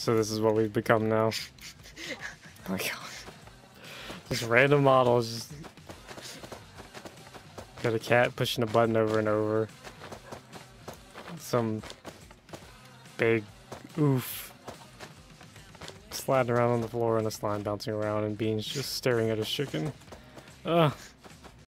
So this is what we've become now. oh my god. Just random models. Just... Got a cat pushing a button over and over. Some big oof sliding around on the floor and a slime bouncing around and Beans just staring at his chicken. Ugh.